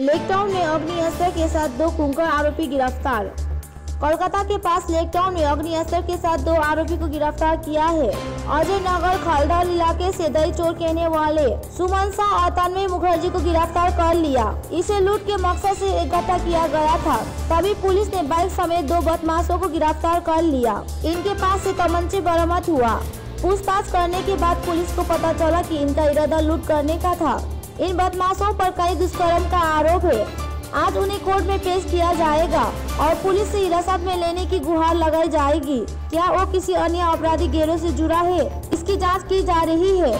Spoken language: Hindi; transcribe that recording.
लेकटाउन में अग्नि अस्त्र के साथ दो कुंकर आरोपी गिरफ़्तार। कोलकाता के पास लेकटाउन में अग्नि अस्त्र के साथ दो आरोपी को गिरफ़्तार किया है। अजय नगर, खालदार इलाके से दही चोर कहने वाले सुमन शाह और तन्मय मुखर्जी को गिरफ़्तार कर लिया। इसे लूट के मकसद से इकट्ठा किया गया था। तभी पुलिस ने बाइक समेत दो बदमाशों को गिरफ़्तार कर लिया। इनके पास से तमंचे बरामद हुआ। पूछताछ करने के बाद पुलिस को पता चला कि इनका इरादा लूट करने का था। इन बदमाशों पर कई दुष्कर्म का आरोप है। आज उन्हें कोर्ट में पेश किया जाएगा और पुलिस से हिरासत में लेने की गुहार लगाई जाएगी। क्या वो किसी अन्य आपराधिक गिरोह से जुड़ा है? इसकी जाँच की जा रही है।